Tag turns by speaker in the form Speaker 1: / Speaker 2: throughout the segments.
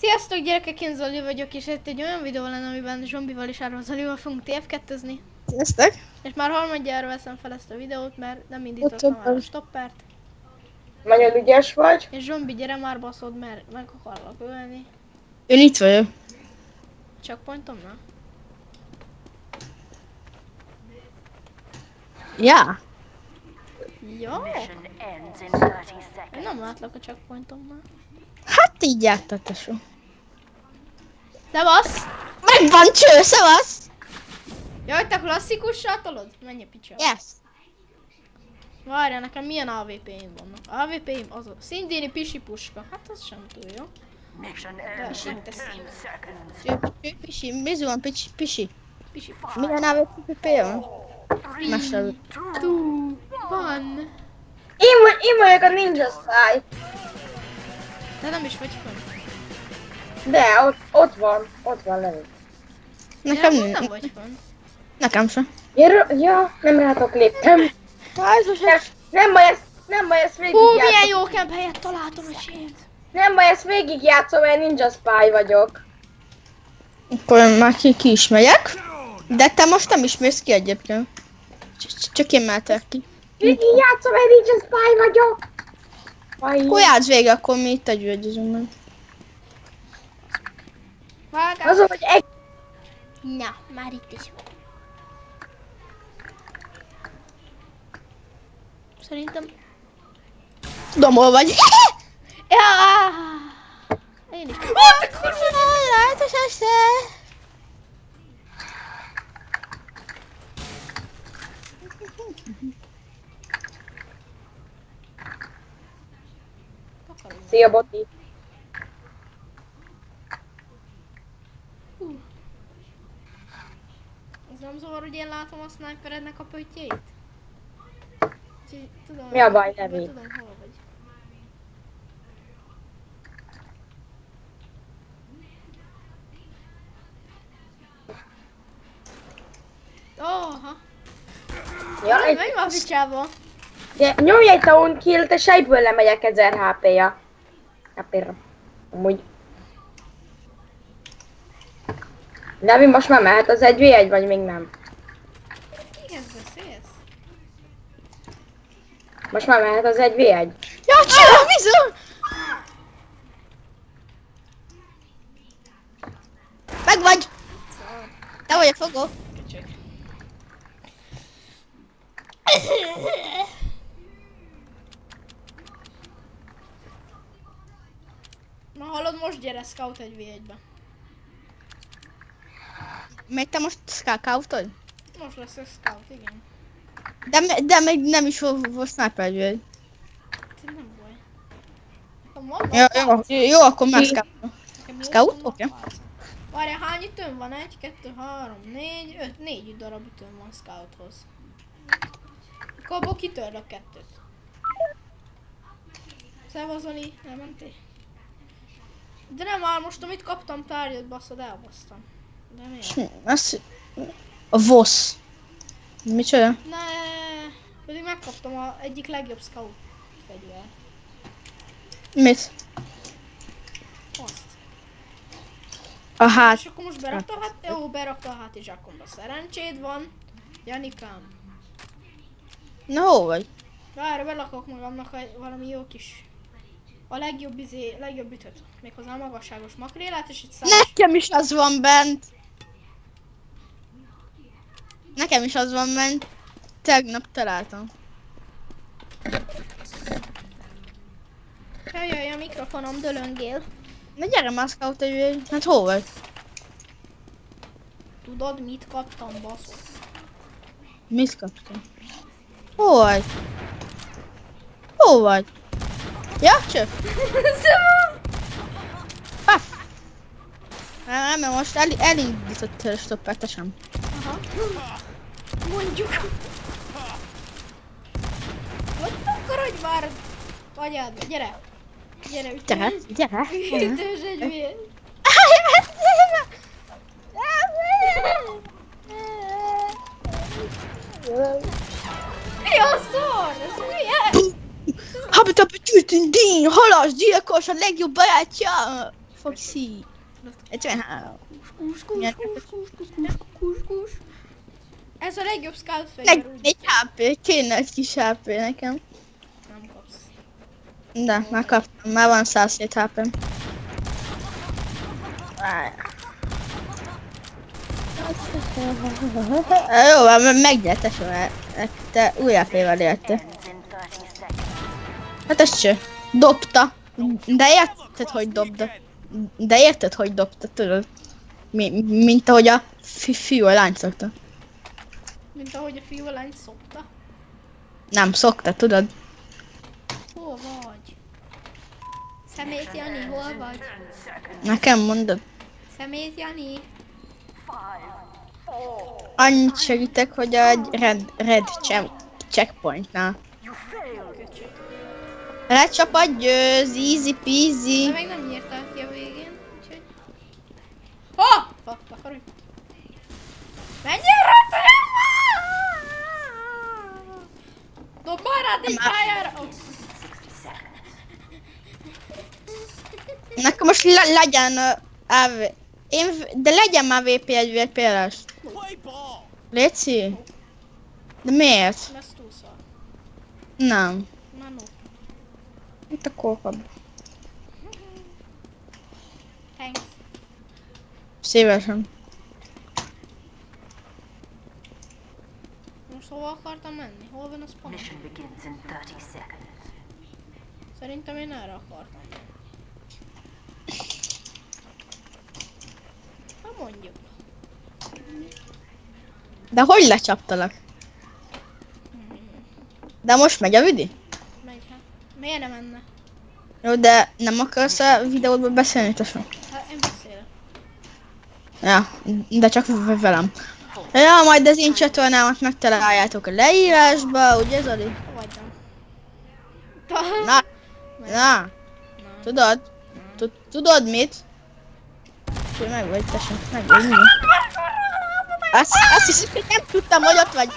Speaker 1: Sziasztok gyerekek, én Zoli vagyok, és itt egy olyan videó lenne, amiben zombival és Árva Zolival fogunk TF2-zni.
Speaker 2: Sziasztok!
Speaker 1: És már harmadjára veszem fel ezt a videót, mert nem indítottam
Speaker 2: Ott
Speaker 1: már a stoppert.
Speaker 3: Nagyon ügyes vagy.
Speaker 1: És zombi, gyere már baszod, mert meg akarlak ölni.
Speaker 2: Én itt vagyok.
Speaker 1: Csak pointomnál?
Speaker 2: Ja.
Speaker 1: Jó.
Speaker 4: Mission ends in 30
Speaker 1: Én nem látlak a checkpointomnál.
Speaker 2: Hát így jártad, tesó.
Speaker 1: Szevasz!
Speaker 2: Megvan cső, szevasz!
Speaker 1: Jaj, te klasszikussal tolod? Menj a picsa.
Speaker 2: Yes.
Speaker 1: Várjál, nekem milyen AVP-im vannak? AVP-im az a szindéni pisi puska. Hát az sem túl jó. De
Speaker 4: ends in
Speaker 1: megteszem.
Speaker 4: 10 seconds.
Speaker 2: Cső, cső, pisi, bizu van, pisi, pisi. Milyen PPP van? Mesélj.
Speaker 1: Two, one.
Speaker 3: Én, vagy, én vagyok a Ninja Spy.
Speaker 1: De nem is vagy fönn.
Speaker 3: De, ott, ott van. Ott van Levi.
Speaker 2: Nekem
Speaker 1: nem, nem vagy fönn.
Speaker 2: Nekem sem.
Speaker 3: Ja, ja, nem rátok léptem.
Speaker 2: Hát, most
Speaker 3: Nem, nem baj, ezt, nem baj, ezt végig
Speaker 1: Hú, milyen jó kemp helyet találtam a sét.
Speaker 3: Nem baj, ezt végig játszom, mert Ninja Spy vagyok.
Speaker 2: akkor már ki, ki is megyek. De te most nem is mész ki egyébként. Cs- Csak én mehetek ki.
Speaker 3: Végig játszom, mert Ninja Spy vagyok.
Speaker 2: Játsz végig, akkor mi itt együgyezünk meg.
Speaker 1: Vágás.
Speaker 3: az, hogy egy...
Speaker 1: Na, már itt is van. Szerintem...
Speaker 2: Tudom, hol vagy.
Speaker 1: Ja! Én is. Ó, te kurva!
Speaker 2: Látos este.
Speaker 3: Szia, Boti.
Speaker 1: Nem zavar, hogy én látom a sniperednek a pöttyeit? Úgyhogy Tudom,
Speaker 3: Mi a baj, Levi?
Speaker 1: Tudom, hol vagy. Oha,
Speaker 3: Ja, egy,
Speaker 1: már a picsába.
Speaker 3: de, nyomj egy down killt, és egyből lemegyek 1000 HP-ja. HP-ra. Amúgy. Levi, most már mehet az 1v1, vagy még nem?
Speaker 1: Kihez beszélsz?
Speaker 3: Most már mehet az 1v1?
Speaker 2: Ja, cső, bizu! Meg vagy! Te vagy a fogó.
Speaker 1: Na hallod, most gyere scout egy v 1
Speaker 2: Még te most skákautod?
Speaker 1: Most lesz a scout, igen.
Speaker 2: De, de még nem is volt sniper.
Speaker 1: Ez nem baj.
Speaker 2: Jó, jó, jó, akkor már scout. Scout? Oké.
Speaker 1: pálcák. Várjál, hány ütőm van? Egy, kettő, három, négy, öt, négy darab ütőm van scouthoz. Akkor abból kitörlök kettőt. Szevasz, Zoli, elmentél? De nem már most, amit kaptam tárgyat, baszod, elbasztam. De miért?
Speaker 2: Az... A VOSZ. Micsoda?
Speaker 1: Ne, pedig megkaptam a egyik legjobb scout fegyvert.
Speaker 2: Mit?
Speaker 1: Azt.
Speaker 2: A hát.
Speaker 1: És akkor most berakta, hát jó, berakta a hátizsákomba. Szerencséd van, Janikám.
Speaker 2: Na hol vagy?
Speaker 1: Várj, belakok magamnak valami jó kis... A legjobb izé, legjobb ütöt. Méghozzá a magasságos makrélát, és itt számos...
Speaker 2: Nekem is az van bent. Nekem is az van bent. Tegnap találtam.
Speaker 1: Jaj, jaj, a mikrofonom dölöngél.
Speaker 2: Na gyere már scout egy Hát hol vagy?
Speaker 1: Tudod, mit kaptam, baszol?
Speaker 2: Mit kaptam? Hol vagy? Hol vagy? Ja, csöp. Paf! Nem, nem, most el, elindított a stoppert, te sem.
Speaker 1: Aha. Mondjuk. Hogy takarodj már? Anyád, gyere. Gyere, ütő.
Speaker 2: Gyere, gyere.
Speaker 1: Ütős egy mér. Mi a szar? Ez milyen?
Speaker 2: Habitapi tűtünk, dín, halas, gyilkos, a legjobb barátja. Foxy. 53.
Speaker 1: Kus, kus,
Speaker 2: Milyen-
Speaker 1: kus, kus, kus, kus, kus, kus. Ez a legjobb scout
Speaker 2: Egy,
Speaker 1: fegyver, úgy
Speaker 2: egy HP, kéne egy kis HP nekem.
Speaker 1: nem kapsz.
Speaker 2: De, már kaptam, már van 107 HP-m. Jó, van, megnyerte soha. Te új
Speaker 4: 30 seconds.
Speaker 2: Hát ez cső. Dobta. De érted, hogy dobta. De érted, hogy dobta, tudod? Mi, mint ahogy a fi, fiú a lány szokta.
Speaker 1: Mint ahogy a fiú a lány szokta.
Speaker 2: Nem szokta, tudod?
Speaker 1: Hol vagy? Szemét Jani, hol vagy?
Speaker 2: Nekem mondod.
Speaker 1: Szemét Jani?
Speaker 2: Annyit segítek, hogy a red, red check, checkpointnál. Csapat győz, easy
Speaker 1: De
Speaker 2: peasy.
Speaker 1: még nem Egy pályára! Oh.
Speaker 2: Nekem most le, legyen uh, AV... Én, v- de legyen már VP egy VP-les. Léci? De miért? Nem. Itt a kókab.
Speaker 1: Thanks.
Speaker 2: Szívesen.
Speaker 1: Most hova akartam menni? Hol van a spawn?
Speaker 4: Mission begins in 30 seconds.
Speaker 1: Szerintem én erre akartam menni. Ha mondjuk.
Speaker 2: De hogy lecsaptalak? De most megy a vidi?
Speaker 1: Megy hát. Miért nem menne?
Speaker 2: Jó, de nem akarsz a videódban beszélni, tesó?
Speaker 1: Hát én beszélek.
Speaker 2: Ja, de csak velem. Ja, majd az én csatornámat megtaláljátok a leírásba, ugye Zoli? Na, na, tudod? Tud- Tudod mit? Úgyhogy meg vagy, tesó, meg vagy mi? Azt, azt hiszem, hogy nem tudtam, hogy ott vagy.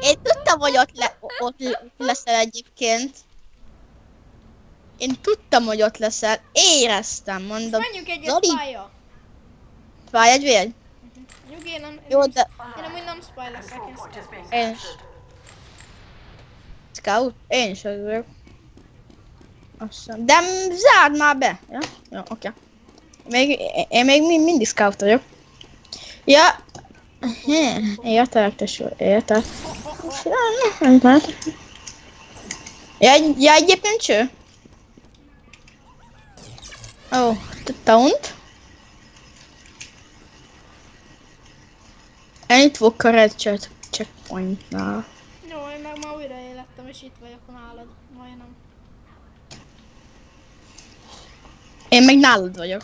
Speaker 2: Én tudtam, hogy ott, le, ott le- leszel egyébként. Én tudtam, hogy ott leszel. Éreztem, mondom.
Speaker 1: Menjünk egyet
Speaker 2: Zoli,
Speaker 1: spy-ja.
Speaker 2: fáj egy vér?
Speaker 1: Nyugi, én nem...
Speaker 2: Jó, de
Speaker 1: Én amúgy nem spy leszek, én scout.
Speaker 2: én is. Scout? Én is az vagyok. Azt hiszem. De m- zárd már be. Ja? Jó, oké. Még, én még mind, mindig scout vagyok. Ja. Hm, Értelek, tesó, értek. Ja, egy- ja, egyébként cső. Ó, oh, taunt. Itt vagyok a red check checkpointnál.
Speaker 1: Jó, én meg már újra élettem, és itt vagyok nálad. Majdnem.
Speaker 2: Én meg nálad vagyok.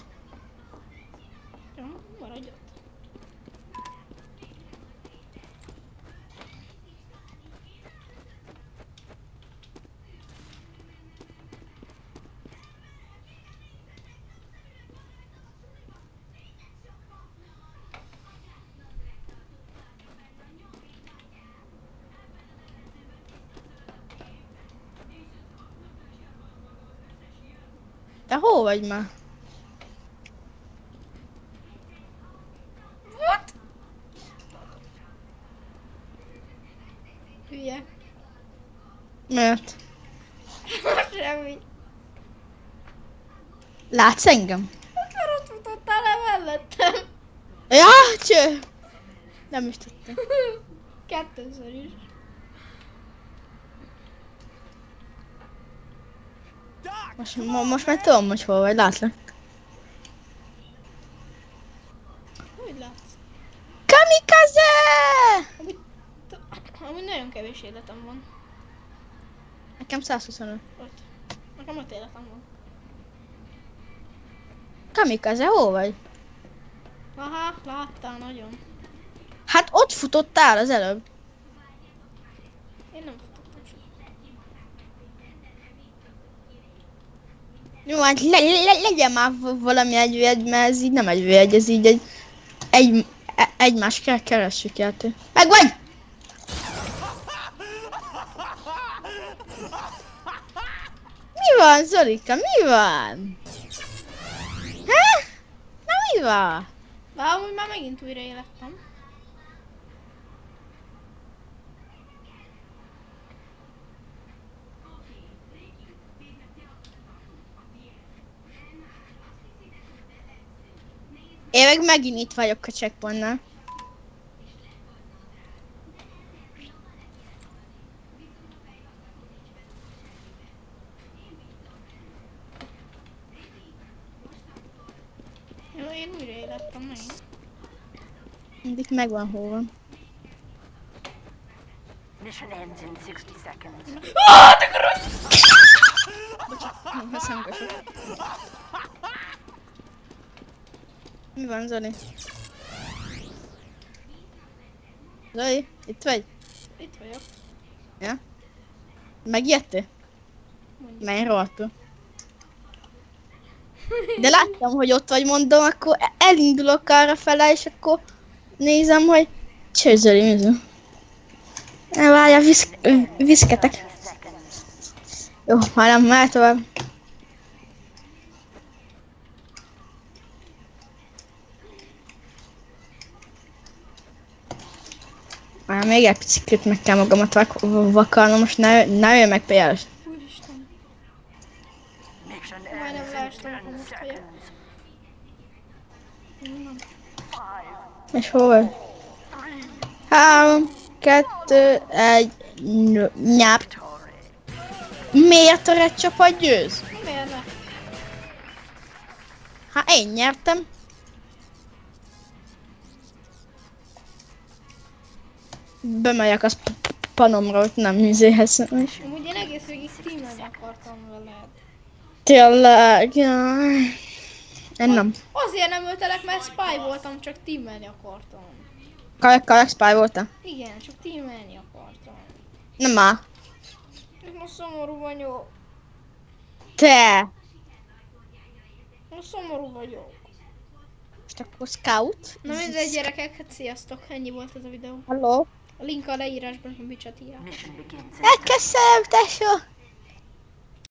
Speaker 2: Te hol vagy már?
Speaker 1: What? Hülye.
Speaker 2: Miért?
Speaker 1: Semmi.
Speaker 2: Látsz engem?
Speaker 1: Mert ott futottál le mellettem.
Speaker 2: Ja, cső! Nem is tudtam.
Speaker 1: Kettőször is.
Speaker 2: Most, mo- most már tudom, hogy hol vagy, látlak.
Speaker 1: Hogy látsz?
Speaker 2: Kamikaze!
Speaker 1: Amúgy, amúgy nagyon kevés életem van.
Speaker 2: Nekem 125.
Speaker 1: Ott. Nekem öt életem van.
Speaker 2: Kamikaze, hol vagy?
Speaker 1: Aha, láttál nagyon.
Speaker 2: Hát ott futottál az előbb.
Speaker 1: Én nem futottam
Speaker 2: Jó, hát le, le, legyen már valami egy vegy, mert ez így nem egy vegy, ez így egy, egy e, egymást kell keressük játék. Meg vagy! Mi van, Zorika? Mi van? Há?
Speaker 1: Na mi van? Valahogy már megint újra élettem.
Speaker 2: Én meg megint itt vagyok a checkpointnál.
Speaker 1: Jó, én újra élettem megint.
Speaker 2: Itt megvan hova.
Speaker 4: Mission ends in 60 seconds.
Speaker 2: Veszem kösöt. Mi van, Zoli? Zoli, itt vagy?
Speaker 1: Itt vagyok.
Speaker 2: Ja? Megijedtél? Menj rohadtul. De láttam, hogy ott vagy, mondom, akkor elindulok arra fele, és akkor nézem, hogy csőzöli? Ne várja, visz, viszketek.
Speaker 4: 30 seconds.
Speaker 2: Jó, már nem, már tovább. Már még egy picit meg kell magamat vak- vakarnom, most ne, ne jöjj meg például.
Speaker 1: Úristen. Majdnem leestem, akkor
Speaker 4: 10
Speaker 1: most vagyok.
Speaker 4: seconds.
Speaker 1: Nem.
Speaker 4: Five,
Speaker 2: És hol vagy? Három, kettő, egy, nyáp. Miért a red csapat győz?
Speaker 1: Miért ne?
Speaker 2: Hát én nyertem. Bemegyek az panomra, hogy nem izéhez.
Speaker 1: Amúgy én egész végig teamelni akartam vele.
Speaker 2: Tényleg, jaj. Én nem.
Speaker 1: Azért nem öltelek, mert spy voltam, csak teamelni akartam.
Speaker 2: Kajak, kajak spy voltam.
Speaker 1: Igen, csak teamelni akartam.
Speaker 2: Nem már.
Speaker 1: Most szomorú vagyok.
Speaker 2: Te!
Speaker 1: Most szomorú vagyok.
Speaker 2: Most akkor scout.
Speaker 1: Na mindegy gyerekek, hát sziasztok, ennyi volt ez a videó.
Speaker 2: Hello.
Speaker 1: A link a leírásban, hogy
Speaker 4: begins in
Speaker 2: Elkezdtem, tesó.